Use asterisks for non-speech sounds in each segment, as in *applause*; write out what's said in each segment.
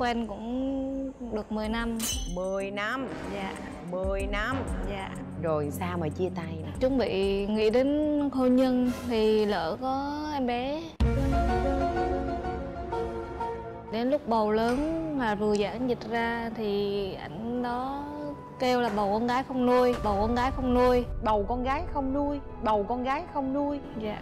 quen cũng được 10 năm. 10 năm? Dạ. 10 năm? Dạ. Rồi sao mà chia tay nè? Chuẩn bị nghĩ đến hôn nhân thì lỡ có em bé. Đến lúc bầu lớn mà vừa giãn dịch ra thì ảnh đó kêu là bầu con gái không nuôi bầu con gái không nuôi. Bầu con gái không nuôi bầu con gái không nuôi. Dạ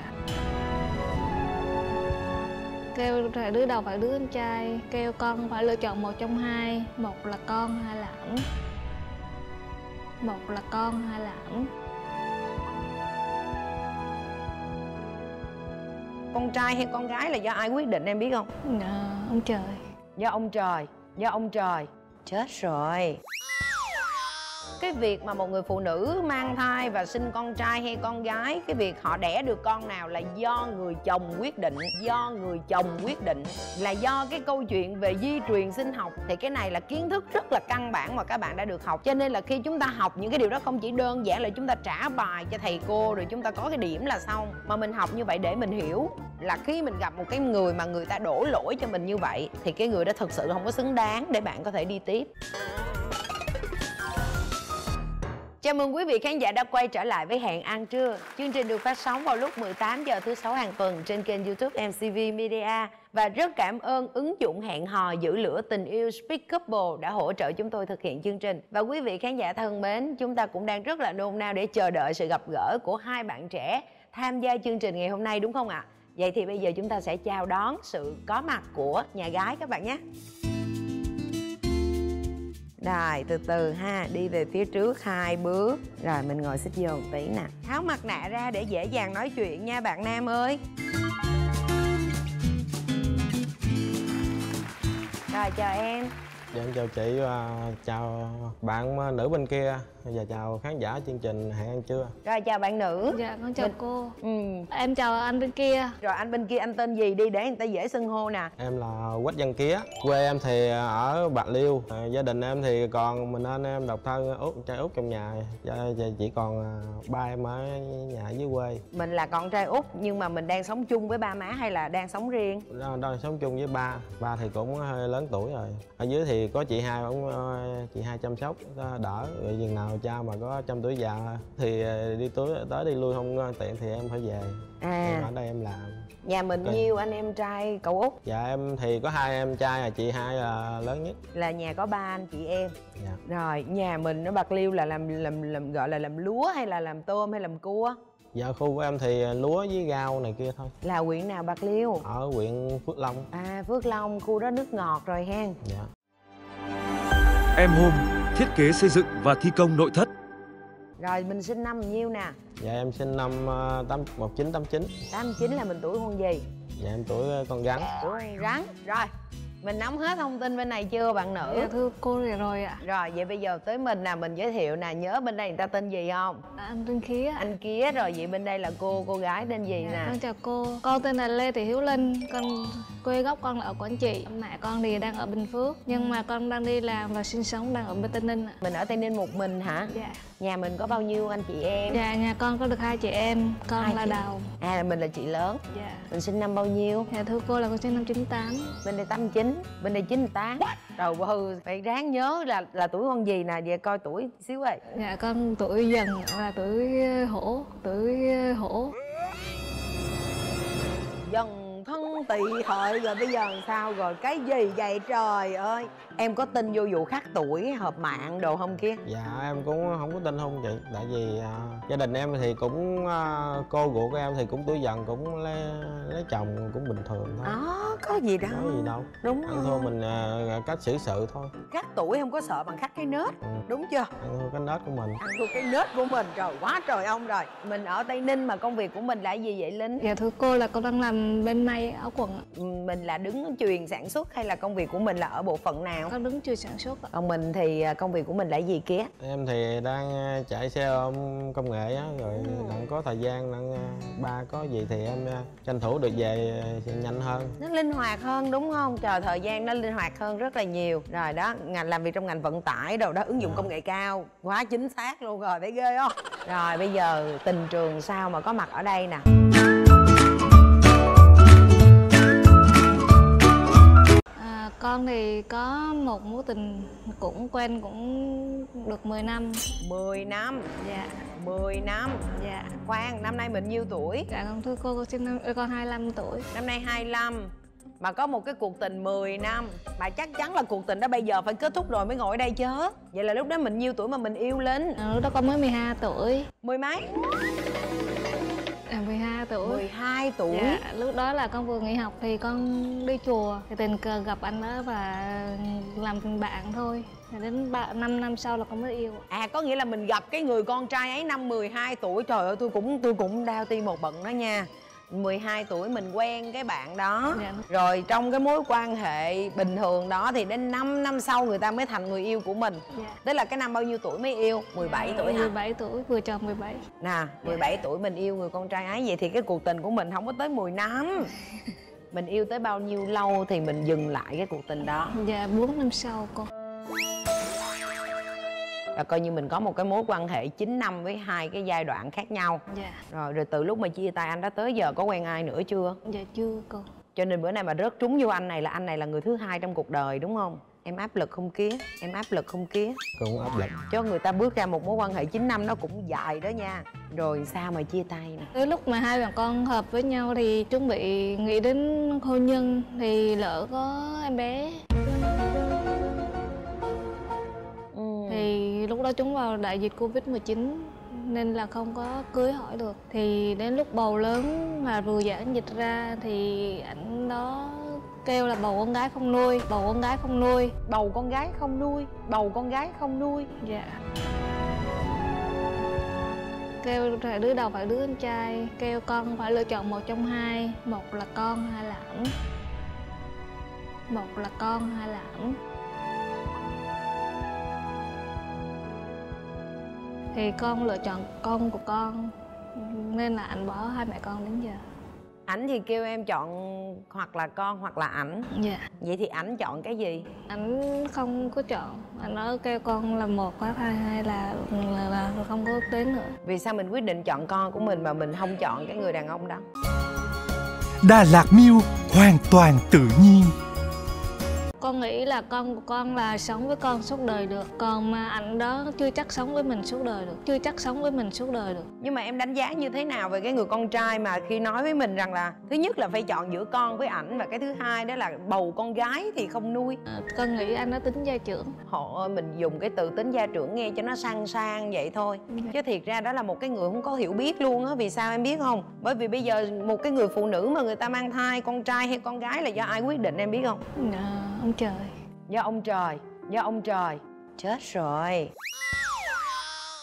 kêu phải đứa đầu phải đứa con trai kêu con phải lựa chọn một trong hai một là con hai là ảnh. Một là con hai là ảnh. Con trai hay con gái là do ai quyết định em biết không? Dạ, ông trời. Do ông trời do ông trời. Chết rồi cái việc mà một người phụ nữ mang thai và sinh con trai hay con gái, cái việc họ đẻ được con nào là do người chồng quyết định, do người chồng quyết định, là do cái câu chuyện về di truyền sinh học. Thì cái này là kiến thức rất là căn bản mà các bạn đã được học. Cho nên là khi chúng ta học những cái điều đó không chỉ đơn giản là chúng ta trả bài cho thầy cô rồi chúng ta có cái điểm là xong, mà mình học như vậy để mình hiểu là khi mình gặp một cái người mà người ta đổ lỗi cho mình như vậy, thì cái người đó thực sự không có xứng đáng để bạn có thể đi tiếp. Chào mừng quý vị khán giả đã quay trở lại với Hẹn Ăn Trưa. Chương trình được phát sóng vào lúc 18 giờ thứ sáu hàng tuần trên kênh YouTube MCV Media. Và rất cảm ơn ứng dụng hẹn hò giữ lửa tình yêu Speak Couple đã hỗ trợ chúng tôi thực hiện chương trình. Và quý vị khán giả thân mến, chúng ta cũng đang rất là nôn nao để chờ đợi sự gặp gỡ của hai bạn trẻ tham gia chương trình ngày hôm nay đúng không ạ? Vậy thì bây giờ chúng ta sẽ chào đón sự có mặt của nhà gái các bạn nhé. Rồi, từ từ ha, Đi về phía trước hai bước. Rồi, mình ngồi xích vô một tí nè. Tháo mặt nạ ra để dễ dàng nói chuyện nha, bạn Nam ơi. Rồi, chờ em. Dạ em chào chị và chào bạn nữ bên kia. Và chào khán giả chương trình Hẹn ăn trưa. Rồi chào bạn nữ. Dạ con chào Mình- cô. Ừ. em chào anh bên kia. Rồi anh bên kia anh tên gì đi để người ta dễ xưng hô nè. Em là Quách Văn Kía. Quê em thì ở Bạc Liêu. À, Gia đình em thì còn mình anh em độc thân út trai út trong nhà. Dạ, dạ, Chỉ còn à, ba em ở nhà dưới quê. Mình là con trai út nhưng mà mình đang sống chung với ba má hay là đang sống riêng? Đang, đang sống chung với ba. Ba thì cũng hơi lớn tuổi rồi. Ở dưới thì có chị hai cũng ờ, chị hai chăm sóc ờ, đỡ. Chừng nào cha mà có trăm tuổi già thì ờ, đi tới tới đi lui không tiện thì em phải về. Em À ở đây em làm. Nhà mình Ok. nhiêu anh em trai cậu út? Dạ em thì có hai em trai là chị hai là lớn nhất. Là nhà có ba anh chị em. Dạ. Rồi nhà mình ở Bạc Liêu là làm làm làm gọi là làm lúa hay là làm tôm hay làm cua? Dạ khu của em thì lúa với rau này kia thôi. Là huyện nào Bạc Liêu? Ở huyện phước long. À Phước Long khu đó nước ngọt rồi hen. Dạ Em Home, thiết kế xây dựng và thi công nội thất. Rồi mình sinh năm nhiêu nè? Dạ em sinh năm tám một chín tám chín. 89 là mình tuổi con gì? Dạ em tuổi ờ, con rắn Tuổi con rắn Rồi mình nắm hết thông tin bên này chưa bạn nữ? Dạ thưa cô rồi rồi ạ. Rồi vậy bây giờ tới mình nè mình giới thiệu nè Nhớ bên đây người ta tên gì không? Anh tên khí ạ. Anh kia rồi vậy bên đây là cô cô gái tên gì Dạ, nè? con chào cô. Con tên là lê thị hiếu linh. Con quê gốc con là ở quảng trị. Mẹ con thì đang ở bình phước nhưng mà con đang đi làm và sinh sống đang ở bên tây ninh ạ. Mình ở Tây Ninh một mình hả? Dạ Nhà mình có bao nhiêu anh chị em? Dạ nhà con có được hai chị em con Hai là chị. đầu. À là mình là chị lớn. Dạ. Mình sinh năm bao nhiêu? Dạ thưa cô là con sinh năm 98 Bên đây 89 Bên đây 98 Rồi ừ, phải ráng nhớ là là tuổi con gì nè? Về coi tuổi xíu ơi dạ con tuổi dần là tuổi hổ tuổi hổ. Dần thân tỵ hợi rồi bây giờ làm sao rồi? Cái gì vậy trời ơi? Em có tin vô vụ khắc tuổi hợp mạng đồ không kia? Dạ em cũng không có tin không chị. Tại vì à, gia đình em thì cũng à, cô ruột của em thì cũng tuổi dần cũng lấy, lấy chồng cũng bình thường thôi. Đó có gì đâu có gì đâu. Đúng ăn thua mình à, cách xử sự thôi. Khắc tuổi không có sợ bằng khắc cái nết ừ. Đúng chưa? Ăn thua cái nết của mình. Ăn thua cái nết của mình. Trời quá trời ông rồi. Mình ở tây ninh mà công việc của mình là gì vậy linh? Dạ thưa cô là con đang làm bên may áo quần ạ Ừ, mình là đứng truyền sản xuất hay là công việc của mình là ở bộ phận nào? Con đứng chưa sản xuất ạ. Còn mình thì à, công việc của mình là gì kia em thì đang à, chạy xe ôm công nghệ á rồi Ừ. đang có thời gian đang à, ba có gì thì em à, tranh thủ được về à, nhanh hơn. Nó linh hoạt hơn đúng không? Trời thời gian nó linh hoạt hơn rất là nhiều. Rồi đó ngành làm việc trong ngành vận tải đồ đó ứng dụng công nghệ cao quá chính xác luôn rồi thấy ghê không? Rồi bây giờ tình trường sao mà có mặt ở đây nè con thì có một mối tình cũng quen cũng được 10 năm. 10 năm? Dạ. 10 năm? Dạ. Khoan năm nay mình nhiêu tuổi? Dạ con thưa cô con sinh năm con 25 tuổi. Năm nay 25 mà có một cái cuộc tình 10 năm. Mà chắc chắn là cuộc tình đó bây giờ phải kết thúc rồi mới ngồi ở đây chứ. Vậy là lúc đó mình nhiêu tuổi mà mình yêu Linh? À, lúc đó con mới 12 tuổi. Mười mấy à, 12 tuổi. 12 tuổi. Dạ, lúc đó là con vừa nghỉ học thì con đi chùa thì tình cờ gặp anh đó và làm bạn thôi. Đến 3, 5 năm sau là con mới yêu. À có nghĩa là mình gặp cái người con trai ấy năm 12 tuổi. Trời ơi tôi cũng tôi cũng đau tim một bận đó nha 12 tuổi mình quen cái bạn đó. Dạ. rồi trong cái mối quan hệ bình thường đó thì đến 5 năm sau người ta mới thành người yêu của mình. Dạ. tức là cái năm bao nhiêu tuổi mới yêu? 17 tuổi hả? 17 tuổi vừa tròn 17 nè 17 tuổi mình yêu người con trai ấy vậy thì cái cuộc tình của mình không có tới 10 năm. *laughs* Mình yêu tới bao nhiêu lâu thì mình dừng lại cái cuộc tình đó? Dạ 4 năm sau con là coi như mình có một cái mối quan hệ 9 năm với hai cái giai đoạn khác nhau. Dạ. Rồi rồi từ lúc mà chia tay anh đó tới giờ có quen ai nữa chưa? Dạ chưa con cho nên bữa nay mà rớt trúng vô anh này là anh này là người thứ hai trong cuộc đời đúng không? Em áp lực không kía em áp lực không kía. Cũng áp lực. Cho người ta bước ra một mối quan hệ 9 năm nó cũng dài đó nha. Rồi sao mà chia tay nè? Tới lúc mà hai bạn con hợp với nhau thì chuẩn bị nghĩ đến hôn nhân thì lỡ có em bé. Thì lúc đó chúng vào đại dịch covid 19 nên là không có cưới hỏi được. Thì đến lúc bầu lớn mà vừa giãn dịch ra thì ảnh đó kêu là bầu con gái không nuôi bầu con gái không nuôi. Bầu con gái không nuôi bầu con gái không nuôi. Dạ. Kêu phải đứa đầu phải đứa con trai kêu con phải lựa chọn một trong hai một là con hai là ảnh. Một là con hai là ảnh thì con lựa chọn con của con nên là anh bỏ hai mẹ con đến giờ. Ảnh thì kêu em chọn hoặc là con hoặc là ảnh. Dạ. Vậy thì ảnh chọn cái gì? Anh không có chọn. Anh nói kêu con là một hoặc hai hai là, là là không có đến nữa. Vì sao mình quyết định chọn con của mình mà mình không chọn cái người đàn ông đó? Đà Lạt Miêu hoàn toàn tự nhiên. Con nghĩ là con của con là sống với con suốt đời được. Còn mà anh đó chưa chắc sống với mình suốt đời được chưa chắc sống với mình suốt đời được. Nhưng mà em đánh giá như thế nào về cái người con trai mà khi nói với mình rằng là thứ nhất là phải chọn giữa con với ảnh và cái thứ hai đó là bầu con gái thì không nuôi? À, con nghĩ anh đó tính gia trưởng. Họ ơi, mình dùng cái từ tính gia trưởng nghe cho nó sang sang vậy thôi. Chứ thiệt ra đó là một cái người không có hiểu biết luôn á vì sao em biết không? Bởi vì bây giờ một cái người phụ nữ mà người ta mang thai con trai hay con gái là do ai quyết định em biết không? À, ông trời. Do ông trời do ông trời. Chết rồi.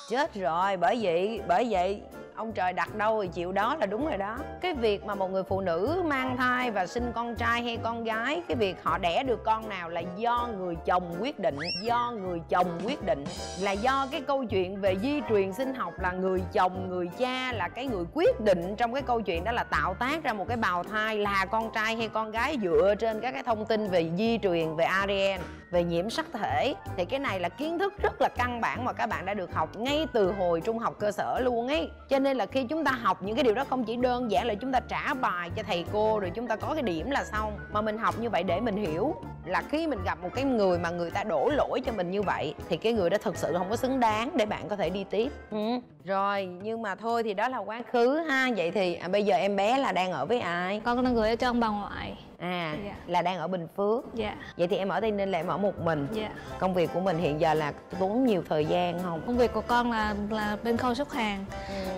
Chết rồi. Bởi vậy bởi vậy ông trời đặt đâu thì chịu đó là đúng rồi đó. Cái việc mà một người phụ nữ mang thai và sinh con trai hay con gái, cái việc họ đẻ được con nào là do người chồng quyết định, do người chồng quyết định. Là do cái câu chuyện về di truyền sinh học là người chồng, người cha là cái người quyết định trong cái câu chuyện đó là tạo tác ra một cái bào thai là con trai hay con gái dựa trên các cái thông tin về di truyền, về ADN về nhiễm sắc thể. Thì cái này là kiến thức rất là căn bản mà các bạn đã được học ngay từ hồi trung học cơ sở luôn ấy. Cho nên nên là khi chúng ta học những cái điều đó không chỉ đơn giản là chúng ta trả bài cho thầy cô, rồi chúng ta có cái điểm là xong, mà mình học như vậy để mình hiểu là khi mình gặp một cái người mà người ta đổ lỗi cho mình như vậy, thì cái người đó thực sự không có xứng đáng để bạn có thể đi tiếp ừ rồi nhưng mà thôi thì đó là quá khứ ha. Vậy thì à, bây giờ em bé là đang ở với ai? Con đang gửi ở cho ông bà ngoại. À Dạ. là đang ở bình phước. Dạ. Vậy thì em ở tây ninh là em ở một mình. Dạ. Công việc của mình hiện giờ là tốn nhiều thời gian không? Công việc của con là là bên khâu xuất hàng.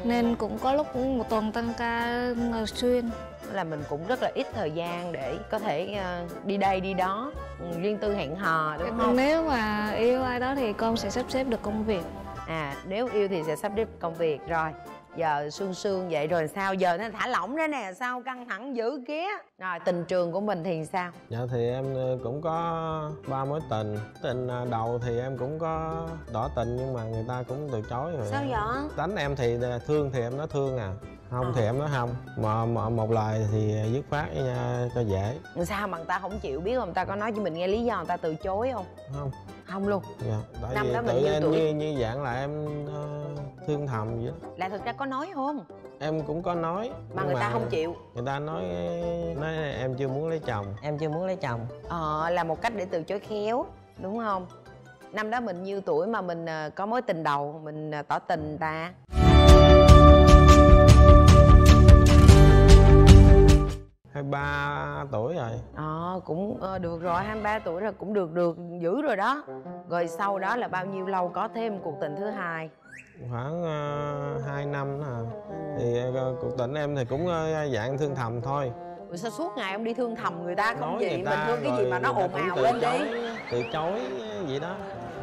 Nên cũng có lúc cũng một tuần tăng ca ngồi xuyên. Là mình cũng rất là ít thời gian để có thể ờ, đi đây đi đó. Ừ, riêng tư hẹn hò đúng không? nếu mà yêu ai đó thì con sẽ sắp xếp được công việc à nếu yêu thì sẽ sắp xếp công việc. Rồi giờ sương sương vậy rồi sao? Giờ nó thả lỏng ra nè sao căng thẳng dữ kia rồi tình trường của mình thì sao? Dạ thì em ờ, cũng có ba mối tình. Tình ờ, đầu thì em cũng có tỏ tình nhưng mà người ta cũng từ chối rồi. Sao vậy? Đánh em thì ờ, thương thì em nói thương à không Ờ. thì em nói không. Mà, mà một lời thì dứt khoát cho dễ. Sao mà người ta không chịu biết không? Người ta có nói cho mình nghe lý do người ta từ chối không? Không không luôn. Dạ tại Năm vì đó mình tự nhiên tuổi? như như dạng là em ờ, thương thầm vậy đó. Là thực ra có nói không? Em cũng có nói mà người ta không chịu. người ta nói nói em chưa muốn lấy chồng. Em chưa muốn lấy chồng. Ờ là một cách để từ chối khéo đúng không? Năm đó mình nhiêu tuổi mà mình ờ, có mối tình đầu mình ờ, tỏ tình ta hai ba tuổi rồi. Ờ cũng ờ, được rồi 23 tuổi rồi cũng được được dữ rồi đó. Rồi sau đó là bao nhiêu lâu có thêm cuộc tình thứ hai? Khoảng uh, 2 năm đó à. thì uh, cuộc tình em thì cũng uh, dạng thương thầm thôi. Rồi sao suốt ngày ông đi thương thầm người ta không nói vậy? người mình thương cái gì mà nó ồn ào lên đi. từ chối vậy đó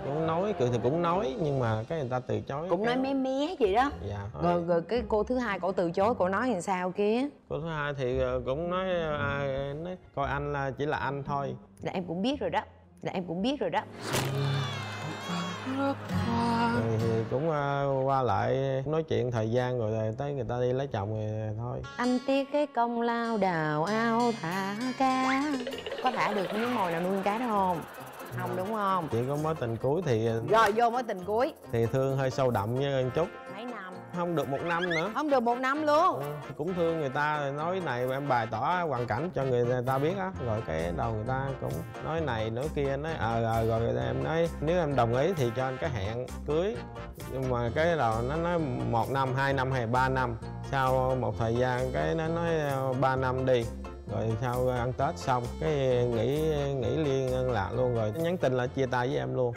cũng nói cười thì cũng nói nhưng mà cái người ta từ chối cũng nói cái- mé mé vậy đó. Dạ rồi rồi cái cô thứ hai cổ từ chối cổ nói làm sao kia? Cô thứ hai thì ờ, cũng nói, à, nói coi anh là chỉ là anh thôi. Là em cũng biết rồi đó là em cũng biết rồi đó. Rồi thì cũng ờ, qua lại nói chuyện thời gian rồi rồi tới người ta đi lấy chồng rồi thôi. Anh tiếc cái công lao đào ao thả cá. Có thả được miếng mồi nào nuôi cá đó không không đúng không? Chỉ có mối tình cuối thì rồi vô mối tình cuối. Thì thương hơi sâu đậm với một chút. Mấy năm? Không được một năm nữa. Không được một năm luôn. Ừ, cũng thương người ta nói này em bày tỏ hoàn cảnh cho người ta biết á. Rồi cái đầu người ta cũng nói này nói kia nói ờ ờ rồi người ta em nói nếu em đồng ý thì cho anh cái hẹn cưới. Nhưng mà cái đầu nó nói một năm hai năm hay ba năm. Sau một thời gian cái nó nói ờ, ba năm đi rồi sau ăn tết xong, cái nghỉ nghỉ liên lạc luôn rồi. Nhắn tin là chia tay với em luôn.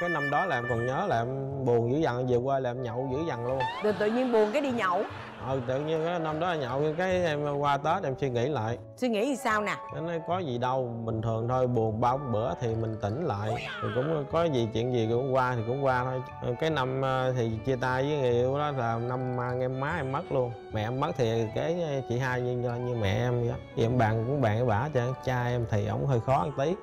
Cái năm đó là em còn nhớ là em buồn dữ dằn, về quê là em nhậu dữ dằn luôn. Rồi tự nhiên buồn cái đi nhậu ờ tự nhiên cái năm đó nhậu cái em qua tết em suy nghĩ lại. Suy nghĩ thì sao nè? Nó nói có gì đâu bình thường thôi buồn bao bữa thì mình tỉnh lại. Thì cũng có gì chuyện gì cũng qua thì cũng qua thôi. Ờ, cái năm ờ, thì chia tay với người yêu đó là năm em má em mất luôn. Mẹ em mất thì cái chị hai như như mẹ em vậy đó thì em bàn cũng bàn với bả cho cha em thì ổng hơi khó một tí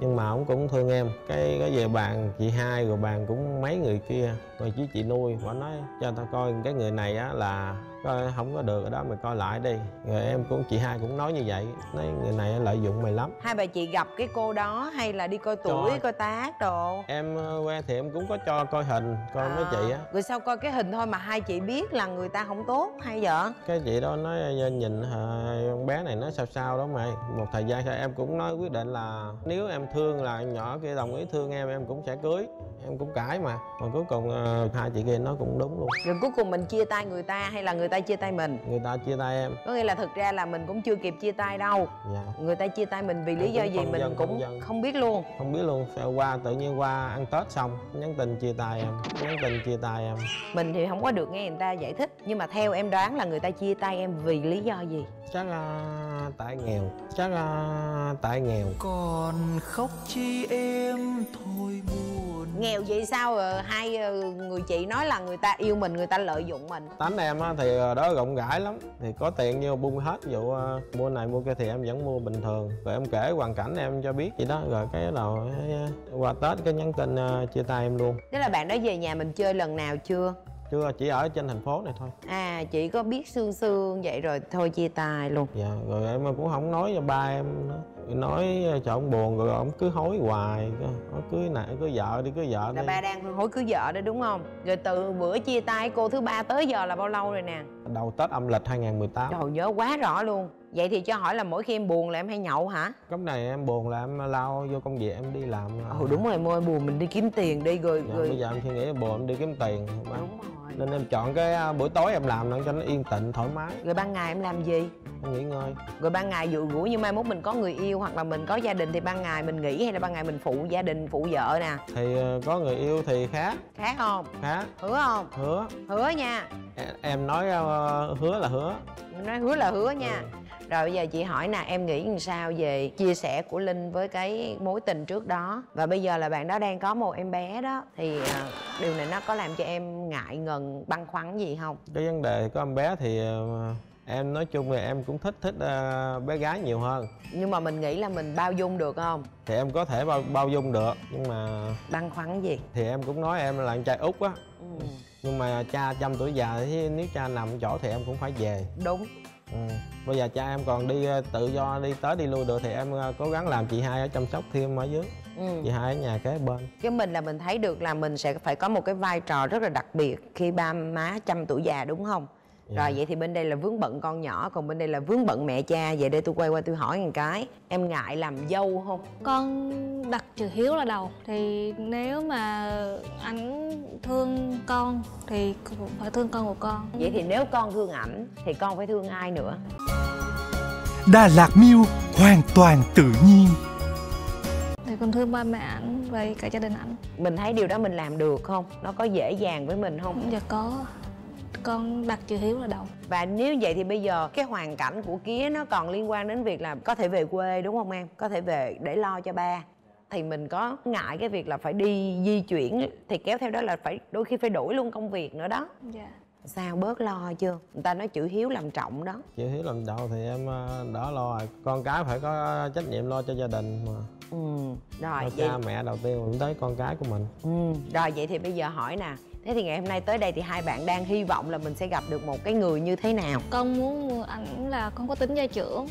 nhưng mà ổng cũng thương em. Cái cái về bàn chị hai rồi bàn cũng mấy người kia. Rồi chứ chị nuôi bà nói cho tao coi cái người này á là coi không có được ở đó mày coi lại đi. Rồi em cũng chị hai cũng nói như vậy nói người này lợi dụng mày lắm. Hai bà chị gặp cái cô đó hay là đi coi tuổi coi tác đồ? Em ờ, quen thì em cũng có cho coi hình coi mấy chị á. rồi sao coi cái hình thôi mà hai chị biết là người ta không tốt hay vợ cái chị đó nói "Ờ, nhìn ờ, con bé này nó sao sao đó mày. Một thời gian sau em cũng nói quyết định là nếu em thương là nhỏ kia đồng ý thương em em cũng sẽ cưới em cũng cãi mà. Mà cuối cùng ờ, hai chị kia nói cũng đúng luôn. Rồi cuối cùng mình chia tay người ta hay là người ta chia tay mình? Người ta chia tay em. Có nghĩa là thực ra là mình cũng chưa kịp chia tay đâu. Dạ. Người ta chia tay mình vì lý Em do cũng gì mình dân, cũng không dân. không biết luôn. Không biết luôn. Sao qua tự nhiên qua ăn tết xong nhắn tin chia tay em nhắn tin chia tay em. Mình thì không có được nghe người ta giải thích nhưng mà theo em đoán là người ta chia tay em vì lý do gì chắc là tại nghèo. Chắc là tại nghèo. Còn khóc chi em thôi buồn. Nghèo vậy sao ờ, hai ờ, người chị nói là người ta yêu mình người ta lợi dụng mình. Tánh em á thì ờ, đó rộng rãi lắm. Thì có tiền nhiêu bung hết ví dụ ờ, mua này mua kia thì em vẫn mua bình thường. Rồi em kể hoàn cảnh em cho biết vậy đó. Rồi cái đầu qua tết cái nhắn tin chia tay em luôn. Tức là bạn đó về nhà mình chơi lần nào chưa chưa chỉ ở trên thành phố này thôi. À chị có biết sương sương vậy rồi thôi chia tay luôn. Dạ rồi em cũng không nói cho ba em nữa. Nói cho ông buồn rồi ông cứ hối hoài cứ nói cưới này cưới vợ đi cưới vợ là đi. ba đang hối cưới vợ đó đúng không? Rồi từ bữa chia tay cô thứ ba tới giờ là bao lâu rồi nè? Đầu tết âm lịch 2018 trời nhớ quá rõ luôn. Vậy thì cho hỏi là mỗi khi em buồn là em hay nhậu hả? Lúc này em buồn là em lao vô công việc em đi làm ừ đúng rồi môi buồn mình đi kiếm tiền đi rồi dạ, rồi bây giờ em suy nghĩ buồn em đi kiếm tiền. Đúng rồi nên em chọn cái à, buổi tối em làm để cho nó yên tĩnh thoải mái. Rồi ban ngày em làm gì? Em nghỉ ngơi. Rồi ban ngày dụ rủi như mai mốt mình có người yêu hoặc là mình có gia đình thì ban ngày mình nghỉ hay là ban ngày mình phụ gia đình phụ vợ nè? Thì ờ, có người yêu thì khác khác không? Khác hứa không? Hứa. Hứa nha. Em, em nói ờ, hứa là hứa. Nói hứa là hứa nha rồi bây giờ chị hỏi nè em nghĩ làm sao về chia sẻ của linh với cái mối tình trước đó? Và bây giờ là bạn đó đang có một em bé đó thì à, điều này nó có làm cho em ngại ngần băn khoăn gì không? Cái vấn đề có em bé thì ờ, em nói chung là em cũng thích thích ờ, bé gái nhiều hơn. Nhưng mà mình nghĩ là mình bao dung được không? Thì em có thể bao bao dung được nhưng mà băn khoăn gì? thì em cũng nói em là con trai út á. Ừ. nhưng mà cha trăm tuổi già thì nếu cha nằm chỗ thì em cũng phải về. Đúng ừ. bây giờ cha em còn đi ờ, tự do đi tới đi lui được thì em ờ, cố gắng làm chị hai ở chăm sóc thêm ở dưới ừ. chị hai ở nhà kế bên chứ mình là mình thấy được là mình sẽ phải có một cái vai trò rất là đặc biệt khi ba má chăm tuổi già đúng không Dạ. rồi vậy thì bên đây là vướng bận con nhỏ còn bên đây là vướng bận mẹ cha. Vậy để tôi quay qua tôi hỏi một cái. Em ngại làm dâu không? Con đặt chữ hiếu là đầu. Thì nếu mà ảnh thương con thì cũng phải thương con của con. Vậy thì nếu con thương ảnh thì con phải thương ai nữa? Đà Lạt Mill hoàn toàn tự nhiên. thì con thương ba mẹ ảnh và cả gia đình ảnh. Mình thấy điều đó mình làm được không? Nó có dễ dàng với mình không? Dạ có con đặt chữ hiếu là đầu và nếu vậy thì bây giờ cái hoàn cảnh của kía nó còn liên quan đến việc là có thể về quê đúng không em? Có thể về để lo cho ba. Thì mình có ngại cái việc là phải đi di chuyển thì kéo theo đó là phải đôi khi phải đổi luôn công việc nữa đó. Dạ. Sao bớt lo chưa? Người ta nói chữ hiếu làm trọng đó. Chị hiếu làm đầu thì em ờ, đỡ lo rồi. Con cái phải có trách nhiệm lo cho gia đình mà. Ừ rồi lo vậy cha mẹ đầu tiên cũng tới con cái của mình. Ừ rồi vậy thì bây giờ hỏi nè thế thì ngày hôm nay tới đây thì hai bạn đang hy vọng là mình sẽ gặp được một cái người như thế nào? Con muốn ảnh là con có tính gia trưởng.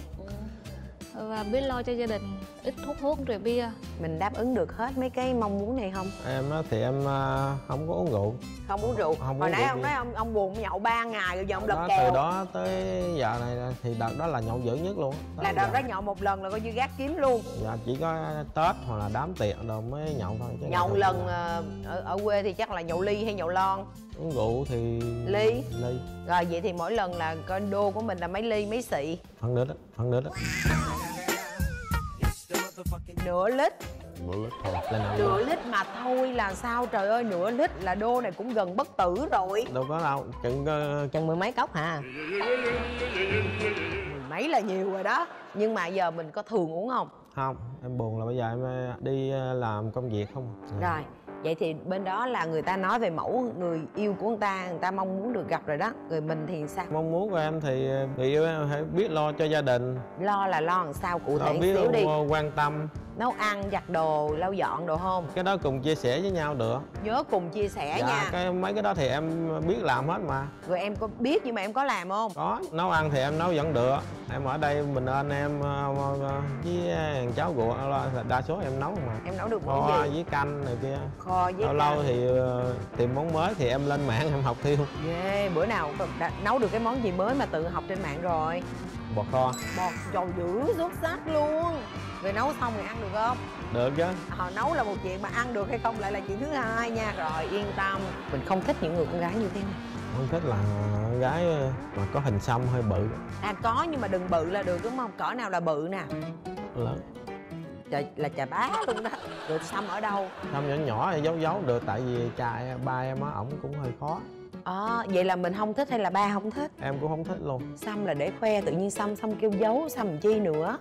Và biết lo cho gia đình ít hút thuốc rượu bia. Mình đáp ứng được hết mấy cái mong muốn này không? Em á thì em ờ, không có uống rượu. Không uống rượu. Không hồi uống nãy rượu ông nói ông ông buồn nhậu 3 ngày rồi giờ ông đó, kèo. từ đó tới giờ này thì đợt đó là nhậu dữ nhất luôn là Tới đợt giờ. đó nhậu một lần là coi như gác kiếm luôn. Dạ chỉ có tết hoặc là đám tiệc rồi mới nhậu thôi chứ nhậu lần là ờ, ở, ở quê thì chắc là nhậu ly hay nhậu lon. Uống rượu thì Ly. ly. Rồi vậy thì mỗi lần là coi đô của mình là mấy ly mấy xị. Phân nửa đó phân nửa đó nửa lít. Nửa lít thôi lên nửa lít. mà thôi là sao? Trời ơi nửa lít là đô này cũng gần bất tử rồi. Đâu có đâu chừng ờ, chừng mười mấy cốc hả? Mười mấy là nhiều rồi đó. Nhưng mà giờ mình có thường uống không? Không em buồn là bây giờ em ờ, đi ờ, làm công việc không? Dạ. rồi vậy thì bên đó là người ta nói về mẫu người yêu của người ta người ta mong muốn được gặp rồi đó. Người mình thì sao? Mong muốn của em thì người yêu em phải biết lo cho gia đình. Lo là lo làm sao? Cụ thể biết xíu đi. quan tâm nấu ăn giặt đồ lau dọn đồ không? Cái đó cùng chia sẻ với nhau được. Nhớ cùng chia sẻ dạ nha. cái mấy cái đó thì em biết làm hết mà. Rồi em có biết nhưng mà em có làm không? Có nấu ăn thì em nấu vẫn được. Em ở đây mình anh em ờ, ờ, với thằng cháu ruột đa số em nấu mà. Em nấu được kho món gì? với canh này kia. Kho với lâu lâu canh. thì ờ, tìm món mới thì em lên mạng em học theo ghê bữa nào đã nấu được cái món gì mới mà tự học trên mạng rồi? Bò kho. Bọt trời dữ xuất sắc luôn rồi nấu xong rồi ăn được không? Được chứ. Họ nấu là một chuyện mà ăn được hay không lại là chuyện thứ hai nha. Rồi yên tâm. Mình không thích những người con gái như thế này. Không thích là con gái ờ, mà có hình xăm hơi bự. À có nhưng mà đừng bự là được đúng không? Cỡ nào là bự nè? Lớn. Trời, là chà bá luôn đó. Rồi xăm ở đâu? Xăm nhỏ nhỏ thì giấu giấu được tại vì cha ba em á ổng cũng hơi khó. À, vậy là mình không thích hay là ba không thích? Em cũng không thích luôn. Xăm là để khoe tự nhiên xăm xăm kêu giấu xăm chi nữa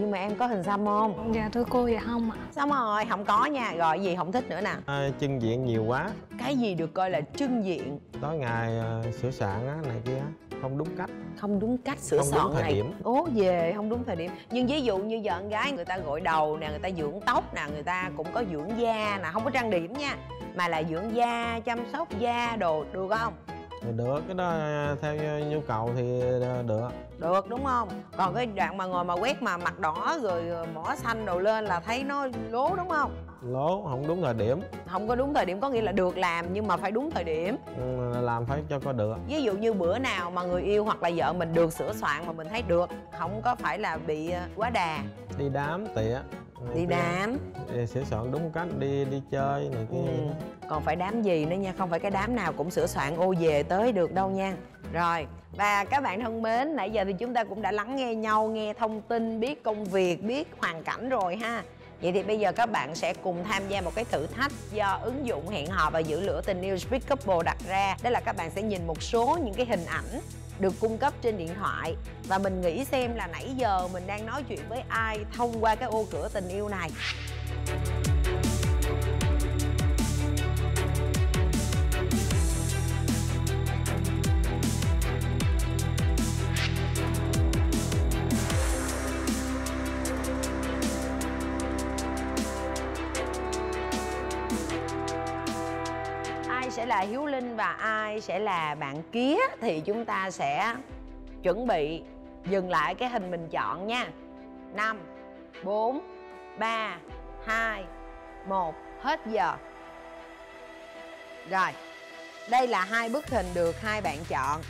nhưng mà em có hình xăm không? Dạ thưa cô dạ không ạ. Xăm rồi không có nha. Rồi gì không thích nữa nè. À, chân diện nhiều quá. Cái gì được coi là trưng diện? Tối ngày ờ, sửa soạn á này kia không đúng cách. Không đúng cách sửa Không đúng soạn thời này. điểm. ố về không đúng thời điểm. Nhưng ví dụ như vợ con gái người ta gội đầu nè người ta dưỡng tóc nè người ta cũng có dưỡng da nè không có trang điểm nha. Mà là dưỡng da chăm sóc da đồ được không thì được cái đó ờ, theo nhu cầu thì ờ, được. Được đúng không? Còn cái đoạn mà ngồi mà quét mà mặt đỏ rồi mỏ xanh đồ lên là thấy nó lố đúng không? Lố không đúng thời điểm. Không có đúng thời điểm có nghĩa là được làm nhưng mà phải đúng thời điểm. Ừ, làm phải cho có được. Ví dụ như bữa nào mà người yêu hoặc là vợ mình được sửa soạn mà mình thấy được không có phải là bị ờ, quá đà. Đi đám tỉa đi kia. đám sửa soạn đúng cách đi đi chơi này ừ. kia còn phải đám gì nữa nha không phải cái đám nào cũng sửa soạn ô về tới được đâu nha rồi và các bạn thân mến nãy giờ thì chúng ta cũng đã lắng nghe nhau nghe thông tin biết công việc biết hoàn cảnh rồi ha Vậy thì bây giờ các bạn sẽ cùng tham gia một cái thử thách do ứng dụng hẹn hò và giữ lửa tình yêu Speak Couple đặt ra. Đó là các bạn sẽ nhìn một số những cái hình ảnh được cung cấp trên điện thoại và mình nghĩ xem là nãy giờ mình đang nói chuyện với ai thông qua cái ô cửa tình yêu này. Hiếu linh và ai sẽ là bạn kia thì chúng ta sẽ chuẩn bị dừng lại cái hình mình chọn nha. 5 4 3 2 1 hết giờ. Rồi, đây là hai bức hình được hai bạn chọn.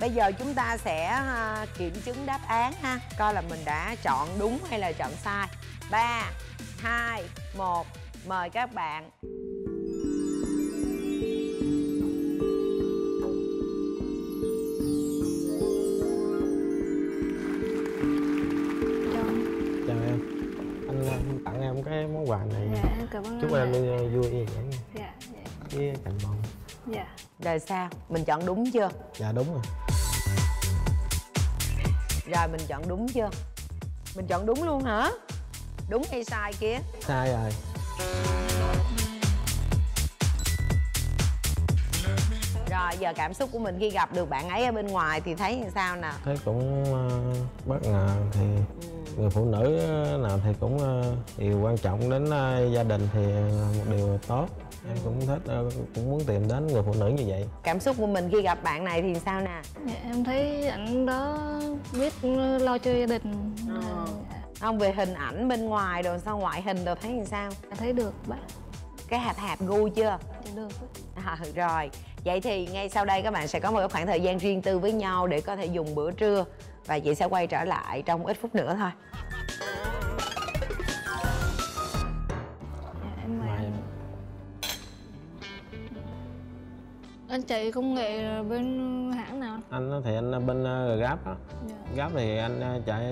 Bây giờ chúng ta sẽ ờ, kiểm chứng đáp án ha, coi là mình đã chọn đúng hay là chọn sai. 3 2 1 mời các bạn. Em cái món quà này. Dạ em cảm ơn chúc em đi vui vẻ nha dạ dạ. Với cành bông. Dạ. Rồi sao? Mình chọn đúng chưa? Dạ đúng rồi. Rồi mình chọn đúng chưa? Mình chọn đúng luôn hả? Đúng hay sai kia? Sai rồi rồi giờ cảm xúc của mình khi gặp được bạn ấy ở bên ngoài thì thấy như sao nè? Thấy cũng ờ, bất ngờ thì người phụ nữ ờ, nào thì cũng ờ, điều quan trọng đến ờ, gia đình thì một điều tốt. Em cũng thích ờ, cũng muốn tìm đến người phụ nữ như vậy. Cảm xúc của mình khi gặp bạn này thì sao nè? Dạ em thấy ảnh đó biết lo cho gia đình. Ờ. dạ, không về hình ảnh bên ngoài rồi sao ngoại hình rồi thấy như sao? Thấy được bạn cái hạp hạp gu chưa? Dạ được à, rồi vậy thì ngay sau đây các bạn sẽ có một cái khoảng thời gian riêng tư với nhau để có thể dùng bữa trưa và chị sẽ quay trở lại trong ít phút nữa thôi. Dạ, anh chạy công nghệ bên hãng nào? Anh thì anh bên ờ, Grab á. Dạ. Grab thì anh ờ, chạy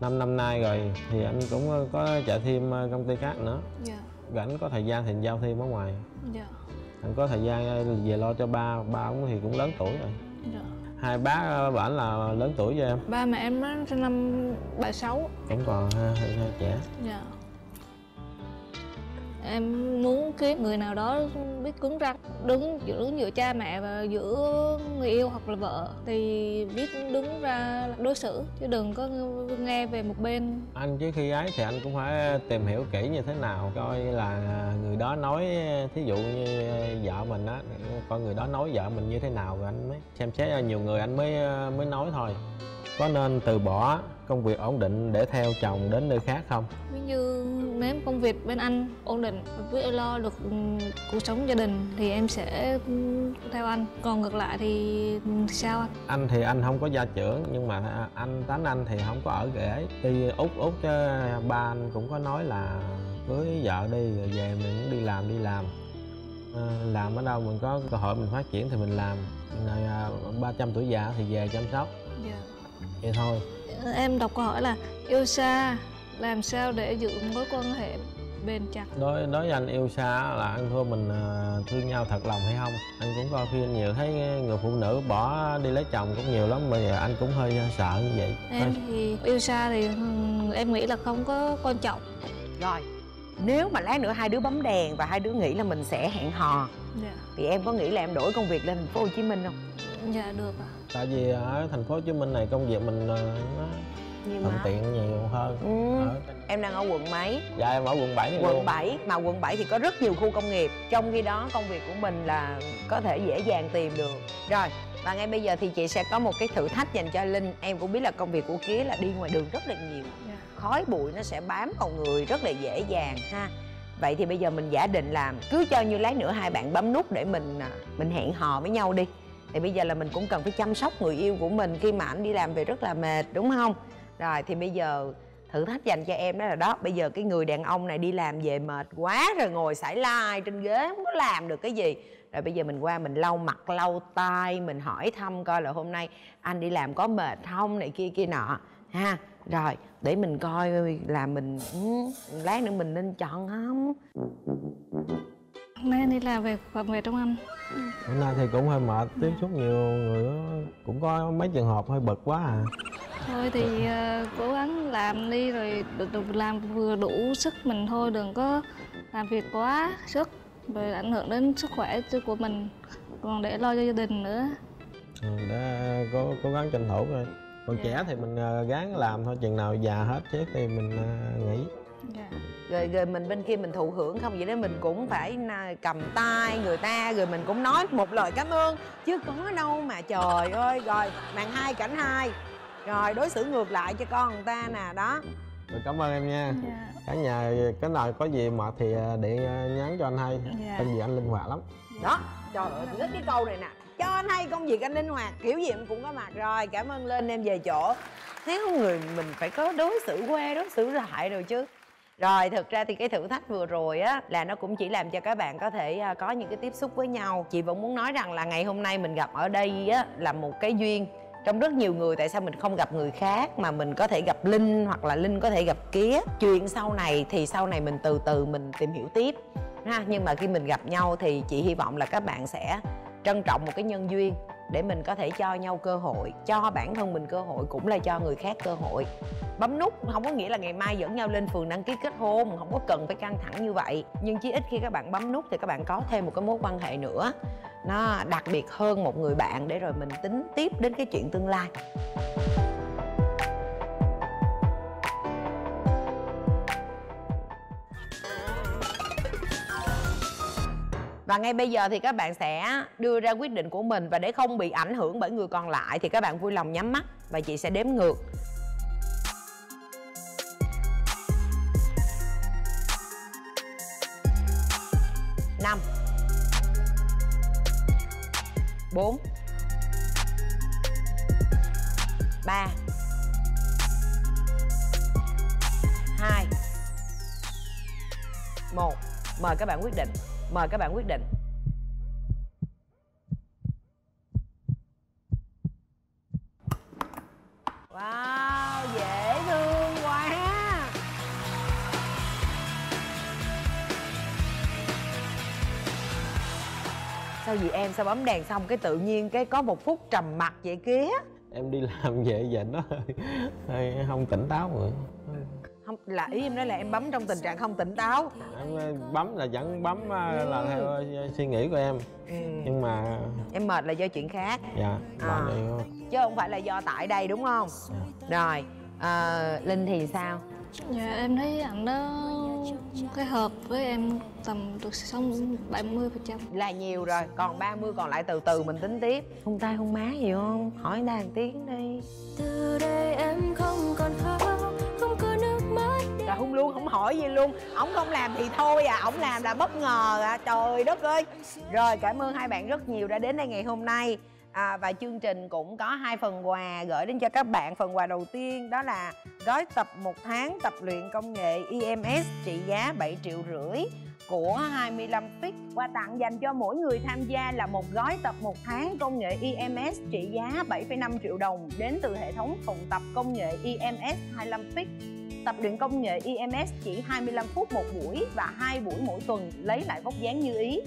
5 năm nay rồi thì anh cũng có chạy thêm công ty khác nữa. Dạ. Rảnh có thời gian thì anh giao thêm ở ngoài. Dạ anh có thời gian về lo cho ba ba ông thì cũng lớn tuổi rồi. Dạ. Hai bác bản là lớn tuổi cho em. Ba mẹ em sinh năm 76 cũng còn hơi, hơi, hơi trẻ. Dạ em muốn kiếm người nào đó biết cứng rắn, đứng giữa đứng giữa cha mẹ và giữa người yêu hoặc là vợ thì biết đứng ra đối xử, chứ đừng có nghe về một bên. Anh trước khi ấy thì anh cũng phải tìm hiểu kỹ như thế nào, coi là người đó nói, thí dụ như vợ mình á, coi người đó nói vợ mình như thế nào rồi anh mới xem xét. Nhiều người anh mới mới nói thôi. Có nên từ bỏ công việc ổn định để theo chồng đến nơi khác không? Ví như nếu công việc bên anh ổn định biết lo được ừ, cuộc sống gia đình thì em sẽ ừ, theo anh. Còn ngược lại thì ừ, sao anh? Anh thì anh không có gia trưởng nhưng mà anh tánh anh thì không có ở rể đi út út chứ ba anh cũng có nói là cưới vợ đi rồi về mình cũng đi làm đi làm. Ờ, làm ở đâu mình có cơ hội mình phát triển thì mình làm. Rồi à, 300 tuổi già thì về chăm sóc. Dạ. Vậy thôi. Em đọc câu hỏi là yêu xa làm sao để giữ mối quan hệ bền chặt? Đối đối với anh yêu xa là anh thua mình à, thương nhau thật lòng hay không? Anh cũng coi phim nhiều thấy người phụ nữ bỏ đi lấy chồng cũng nhiều lắm bây giờ anh cũng hơi sợ như vậy. Em thì yêu xa thì em nghĩ là không có quan trọng. Rồi nếu mà lát nữa hai đứa bấm đèn và hai đứa nghĩ là mình sẽ hẹn hò dạ. thì em có nghĩ là em đổi công việc lên thành phố Hồ Chí Minh không dạ được ạ. Tại vì ở thành phố Hồ Chí Minh này công việc mình ờ, nó thuận tiện nhiều hơn ừ, ở em đang ở quận mấy dạ em ở quận 7 này quận luôn. 7 mà quận 7 thì có rất nhiều khu công nghiệp. Trong khi đó công việc của mình là có thể dễ dàng tìm được. Rồi và ngay bây giờ thì chị sẽ có một cái thử thách dành cho linh. Em cũng biết là công việc của kía là đi ngoài đường rất là nhiều. Dạ. Khói bụi nó sẽ bám vào người rất là dễ dàng ha. Vậy thì bây giờ mình giả định là cứ cho như lát nữa hai bạn bấm nút để mình à, mình hẹn hò với nhau đi thì bây giờ là mình cũng cần phải chăm sóc người yêu của mình khi mà anh đi làm về rất là mệt, đúng không? Rồi, thì bây giờ thử thách dành cho em đó là đó, bây giờ cái người đàn ông này đi làm về mệt quá rồi ngồi sải lai trên ghế, không có làm được cái gì. Rồi bây giờ mình qua mình lau mặt, lau tay mình hỏi thăm coi là hôm nay anh đi làm có mệt không này kia kia nọ, ha. Rồi, để mình coi là mình ừ, lát nữa mình nên chọn không? Hôm nay anh đi làm về và về trong anh hôm nay thì cũng hơi mệt tiếp xúc nhiều người đó. cũng có mấy trường hợp hơi bực quá à. Thôi thì ờ, cố gắng làm đi rồi được, được làm vừa đủ sức mình thôi đừng có làm việc quá sức rồi ảnh hưởng đến sức khỏe của mình. Còn để lo cho gia đình nữa. Ừ, để cố cố gắng tranh thủ thôi còn Dạ. trẻ thì mình ờ, gắng làm thôi chừng nào già hết chết thì mình ờ, nghỉ dạ. Rồi rồi mình bên kia mình thụ hưởng không? Vậy đó mình cũng phải cầm tay người ta rồi mình cũng nói một lời cảm ơn. Chứ có đâu mà trời ơi rồi màn hai cảnh hai. Rồi đối xử ngược lại cho con người ta nè đó. Rồi, cảm ơn em nha. Dạ. Cả nhà cái nào có gì mệt thì à, điện à, nhắn cho anh hay. Dạ. công việc anh linh hoạt lắm. Đó trời ơi thích cái câu này nè. Cho anh hay công việc anh linh hoạt kiểu gì em cũng có mặt. Rồi cảm ơn lên em về chỗ. Nếu người mình phải có đối xử qua đối xử lại rồi chứ rồi, thực ra thì cái thử thách vừa rồi á, là nó cũng chỉ làm cho các bạn có thể à, có những cái tiếp xúc với nhau. Chị vẫn muốn nói rằng là ngày hôm nay mình gặp ở đây á, là một cái duyên. Trong rất nhiều người, tại sao mình không gặp người khác mà mình có thể gặp linh hoặc là linh có thể gặp kía? Chuyện sau này thì sau này mình từ từ mình tìm hiểu tiếp, ha. Nhưng mà khi mình gặp nhau thì chị hy vọng là các bạn sẽ trân trọng một cái nhân duyên để mình có thể cho nhau cơ hội, cho bản thân mình cơ hội cũng là cho người khác cơ hội. Bấm nút không có nghĩa là ngày mai dẫn nhau lên phường đăng ký kết hôn, không có cần phải căng thẳng như vậy. Nhưng chí ít khi các bạn bấm nút thì các bạn có thêm một cái mối quan hệ nữa. Nó đặc biệt hơn một người bạn để rồi mình tính tiếp đến cái chuyện tương lai. Và ngay bây giờ thì các bạn sẽ đưa ra quyết định của mình Và để không bị ảnh hưởng bởi người còn lại Thì các bạn vui lòng nhắm mắt Và chị sẽ đếm ngược. Các bạn quyết định. Mời các bạn quyết định. Wow dễ thương quá. Sao vậy em? Sao bấm đèn xong cái tự nhiên cái có một phút trầm mặc vậy kia em đi làm về vậy nó hơi, hơi không tỉnh táo rồi không là ý em nói là em bấm trong tình trạng không tỉnh táo. Em bấm là vẫn bấm ờ, là theo ờ, suy nghĩ của em. Ừ. nhưng mà em mệt là do chuyện khác. Dạ À. chứ không phải là do tại đây đúng không? Rồi à, linh thì sao? Dạ em thấy anh đó cái hợp với em tầm được xong 70 phần trăm. Là nhiều rồi còn 30 còn lại từ từ mình tính tiếp. Hôn tay hôn má gì không? Hỏi đàn tiếng đi. Từ đây em không còn khóc hung luôn không hỏi gì luôn. Ổng không làm thì thôi à ổng làm là bất ngờ à. Trời đất ơi. Rồi cảm ơn hai bạn rất nhiều đã đến đây ngày hôm nay. À, và chương trình cũng có hai phần quà gửi đến cho các bạn. Phần quà đầu tiên đó là gói tập một tháng tập luyện công nghệ EMS trị giá 7 triệu rưỡi của 25 Fit. Quà tặng dành cho mỗi người tham gia là một gói tập một tháng công nghệ EMS trị giá 7,5 triệu đồng đến từ hệ thống phòng tập công nghệ EMS 25 Fit. Tập luyện công nghệ EMS chỉ 25 phút một buổi và hai buổi mỗi tuần lấy lại vóc dáng như ý.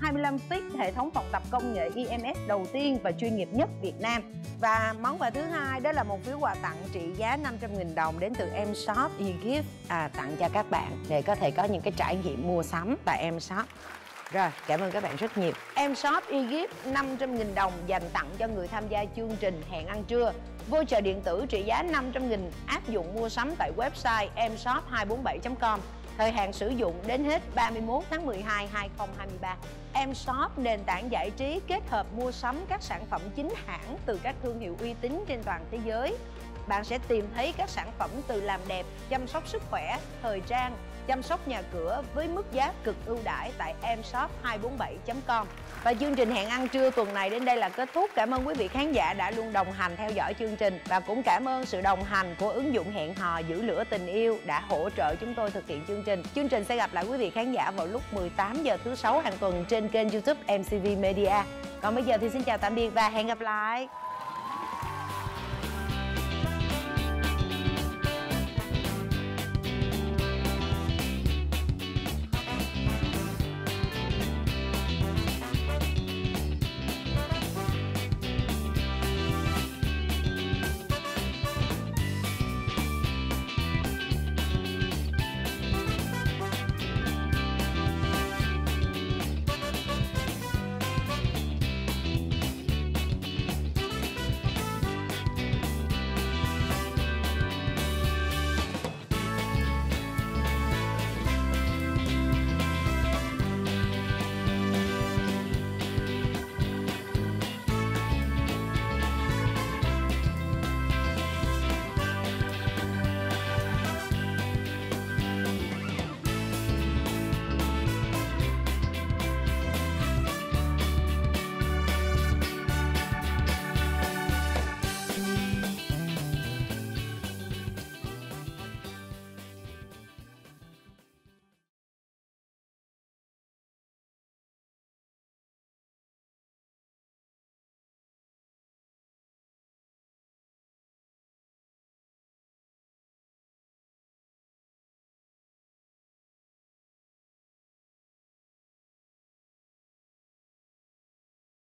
25 Fit hệ thống phòng tập công nghệ EMS đầu tiên và chuyên nghiệp nhất Việt Nam. Và món quà thứ hai đó là một phiếu quà tặng trị giá 500.000 đồng đến từ em shop eGift à, tặng cho các bạn để có thể có những cái trải nghiệm mua sắm tại em shop. Rồi, cảm ơn các bạn rất nhiều. Em shop eGift 500.000 đồng dành tặng cho người tham gia chương trình Hẹn ăn trưa. Voucher điện tử trị giá 500.000 áp dụng mua sắm tại website emshop247.com. Thời hạn sử dụng đến hết 31 tháng 12 2023. Em Shop nền tảng giải trí kết hợp mua sắm các sản phẩm chính hãng từ các thương hiệu uy tín trên toàn thế giới. Bạn sẽ tìm thấy các sản phẩm từ làm đẹp, chăm sóc sức khỏe, thời trang, chăm sóc nhà cửa với mức giá cực ưu đãi tại emshop247.com. Và chương trình hẹn ăn trưa tuần này đến đây là kết thúc. Cảm ơn quý vị khán giả đã luôn đồng hành theo dõi chương trình và cũng cảm ơn sự đồng hành của ứng dụng hẹn hò giữ lửa tình yêu đã hỗ trợ chúng tôi thực hiện chương trình. Chương trình sẽ gặp lại quý vị khán giả vào lúc 18 giờ thứ sáu hàng tuần trên kênh YouTube MCV Media. Còn bây giờ thì xin chào tạm biệt và hẹn gặp lại.